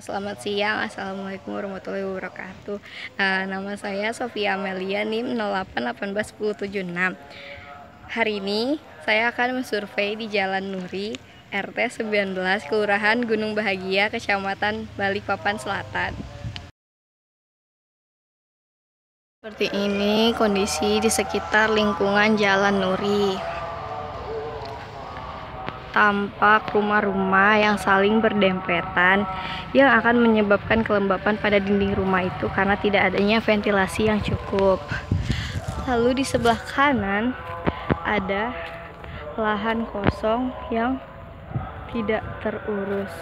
Selamat siang, Assalamualaikum warahmatullahi wabarakatuh. Uh, Nama saya Sofia Amelia, NIM 0818176 Hari ini saya akan mensurvei di Jalan Nuri, RT 19, Kelurahan Gunung Bahagia, Kecamatan Balikpapan Selatan. Seperti ini kondisi di sekitar lingkungan Jalan Nuri tampak rumah-rumah yang saling berdempetan yang akan menyebabkan kelembapan pada dinding rumah itu karena tidak adanya ventilasi yang cukup. Lalu di sebelah kanan ada lahan kosong yang tidak terurus.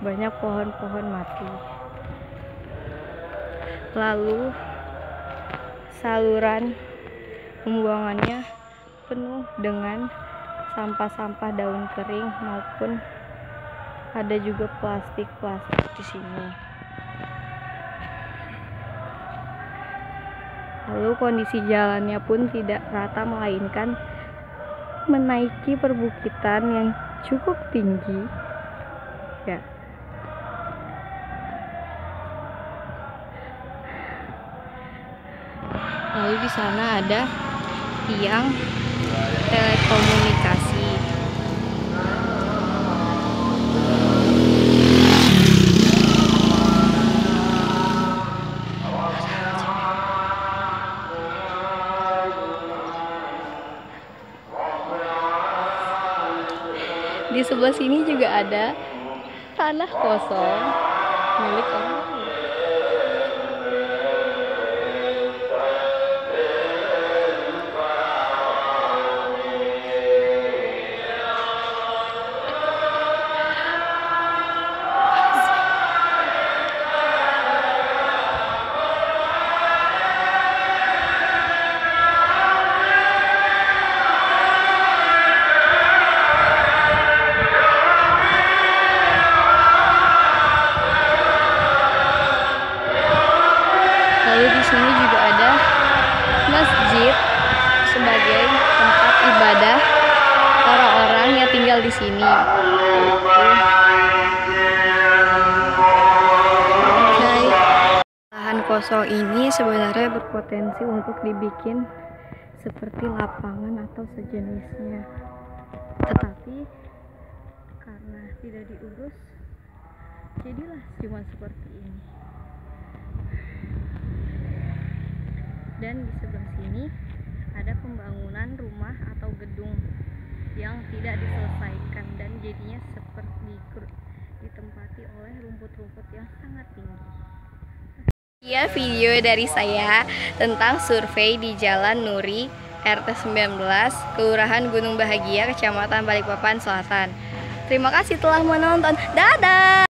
Banyak pohon-pohon mati. Lalu saluran pembuangannya penuh dengan sampah-sampah daun kering maupun ada juga plastik-plastik di sini. Lalu kondisi jalannya pun tidak rata melainkan menaiki perbukitan yang cukup tinggi. Ya. Lalu di sana ada tiang telekomunikasi di sebelah sini juga ada tanah kosong milik orang juga ada masjid sebagai tempat ibadah orang-orang yang tinggal di sini. Lahan kosong ini sebenarnya berpotensi untuk dibikin seperti lapangan atau sejenisnya. Tetapi karena tidak diurus, jadilah cuma seperti ini. Dan di sebelah sini ada pembangunan rumah atau gedung yang tidak diselesaikan dan jadinya seperti ditempati oleh rumput-rumput yang sangat tinggi. Ya video dari saya tentang survei di Jalan Nuri RT 19 Kelurahan Gunung Bahagia Kecamatan Balikpapan Selatan. Terima kasih telah menonton. Dadah.